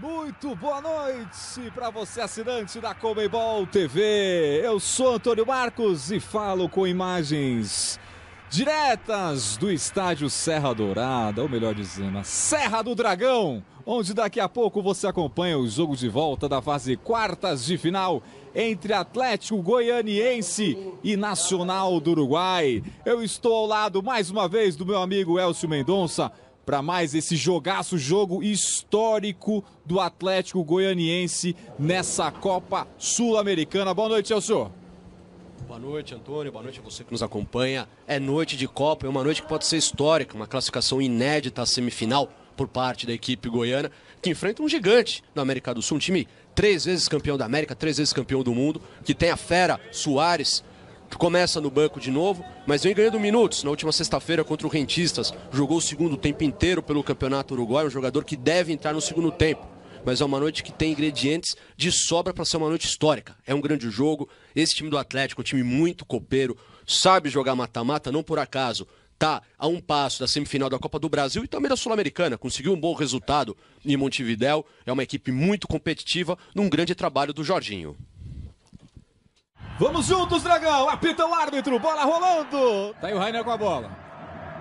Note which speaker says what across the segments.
Speaker 1: Muito boa noite para você, assinante da Comebol TV. Eu sou Antônio Marcos e falo com imagens diretas do estádio Serra Dourada, ou melhor dizendo, a Serra do Dragão, onde daqui a pouco você acompanha o jogo de volta da fase quartas de final entre Atlético Goianiense e Nacional do Uruguai. Eu estou ao lado mais uma vez do meu amigo Elcio Mendonça para mais esse jogaço, jogo histórico do Atlético Goianiense nessa Copa Sul-Americana. Boa noite, Elcio.
Speaker 2: Boa noite, Antônio. Boa noite a você que nos acompanha. É noite de Copa, é uma noite que pode ser histórica, uma classificação inédita à semifinal por parte da equipe goiana, que enfrenta um gigante da América do Sul, um time três vezes campeão da América, três vezes campeão do mundo, que tem a fera Soares, começa no banco de novo, mas vem ganhando minutos. Na última sexta-feira contra o Rentistas, jogou o segundo tempo inteiro pelo Campeonato Uruguai, um jogador que deve entrar no segundo tempo. Mas é uma noite que tem ingredientes de sobra para ser uma noite histórica. É um grande jogo. Esse time do Atlético um time muito copeiro, sabe jogar mata-mata, não por acaso. Tá a um passo da semifinal da Copa do Brasil e também da Sul-Americana. Conseguiu um bom resultado em Montevidéu. É uma equipe muito competitiva num grande trabalho do Jorginho.
Speaker 1: Vamos juntos, Dragão! Apita o árbitro, bola rolando! Tá aí o Rainer com a bola.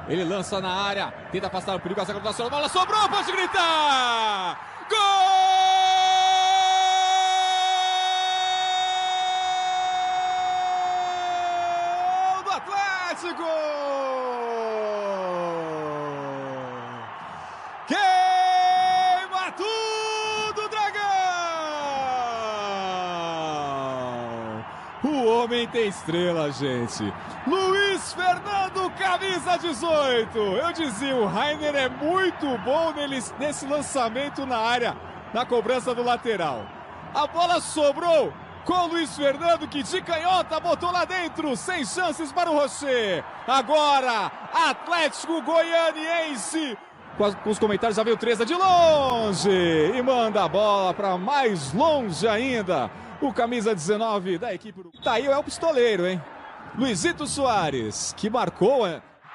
Speaker 1: Ele lança na área, tenta afastar o perigo, a do bola sobrou, pode gritar! Gol do Atlético! O homem tem estrela, gente. Luiz Fernando, camisa 18. Eu dizia, o Rainer é muito bom nele, nesse lançamento na área, na cobrança do lateral. A bola sobrou com o Luiz Fernando, que de canhota botou lá dentro, sem chances para o Rocher. Agora, Atlético Goianiense. Com os comentários já veio Treza de longe e manda a bola para mais longe ainda. O camisa 19 da equipe. Tá aí é o pistoleiro, hein? Luizito Soares, que marcou.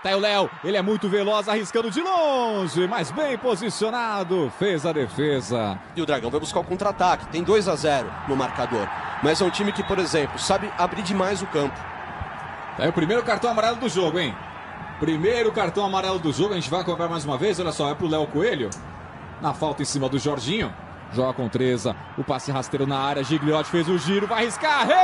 Speaker 1: Tá aí o Léo, ele é muito veloz, arriscando de longe, mas bem posicionado, fez a defesa.
Speaker 2: E o Dragão vai buscar o contra-ataque, tem 2 a 0 no marcador. Mas é um time que, por exemplo, sabe abrir demais o campo.
Speaker 1: Tá aí o primeiro cartão amarelo do jogo, hein? Primeiro cartão amarelo do jogo, a gente vai acompanhar mais uma vez, olha só, é pro Léo Coelho. Na falta em cima do Jorginho. Joga com Treza, o passe rasteiro na área, Gigliotti fez o giro, vai arriscar, Renan!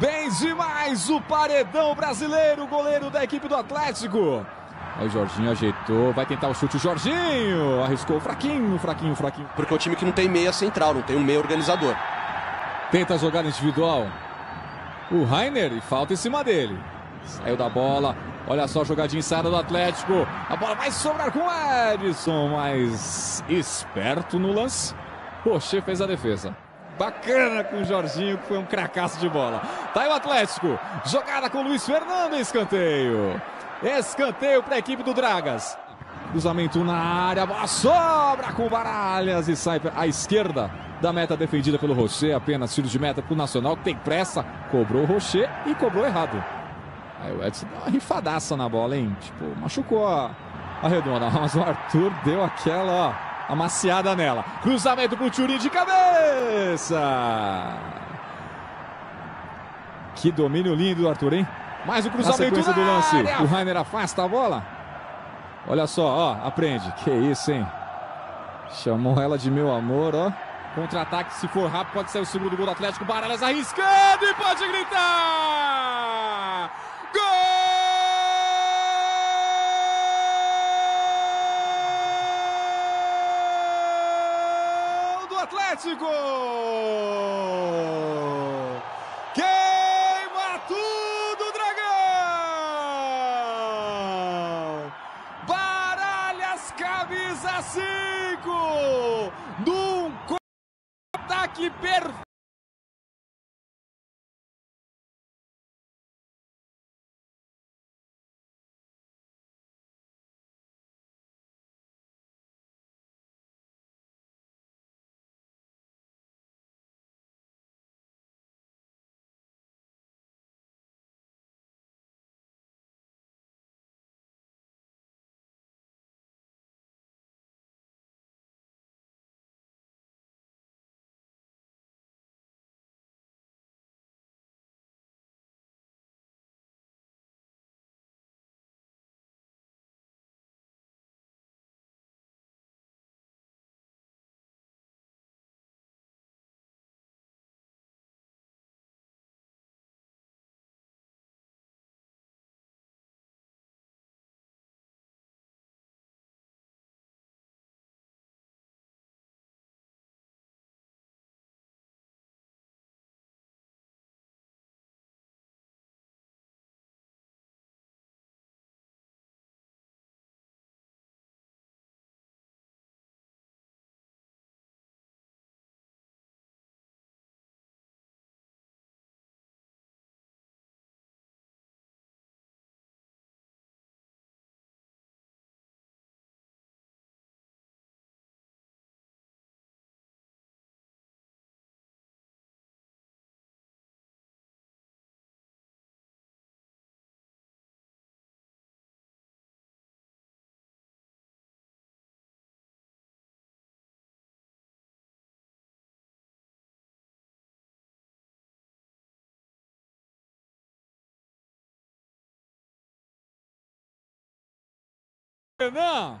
Speaker 1: Bem demais o paredão brasileiro, goleiro da equipe do Atlético. Aí o Jorginho ajeitou, vai tentar o chute, o Jorginho arriscou fraquinho, fraquinho, fraquinho.
Speaker 2: Porque é um time que não tem meia central, não tem um meia organizador.
Speaker 1: Tenta a jogada individual. O Rainer e falta em cima dele. Saiu da bola, Olha só a jogadinha ensaiada do Atlético. A bola vai sobrar com o Edson, mais esperto no lance. Rocher fez a defesa. Bacana com o Jorginho, que foi um cracaço de bola. Tá aí o Atlético. Jogada com o Luiz Fernando, escanteio. Escanteio para a equipe do Dragas. Cruzamento na área, a bola sobra com Baralhas e sai à esquerda da meta defendida pelo Rocher. Apenas tiro de meta para o Nacional, que tem pressa. Cobrou o Rocher e cobrou errado. Aí o Edson deu uma rifadaça na bola, hein? Tipo, machucou a, a redonda. Mas o Arthur deu aquela, ó, amaciada nela. Cruzamento pro Turim de cabeça. Que domínio lindo do Arthur, hein? Mais o cruzamento na do lance. Área. O Rainer afasta a bola. Olha só, ó, aprende. Que isso, hein? Chamou ela de meu amor, ó. Contra-ataque, se for rápido, pode ser o segundo gol do Atlético. Baralhas arriscando e pode gritar! Gol do Atlético! Queima tudo, Dragão! Baralhas, camisa 5! Num ataque perfeito! 나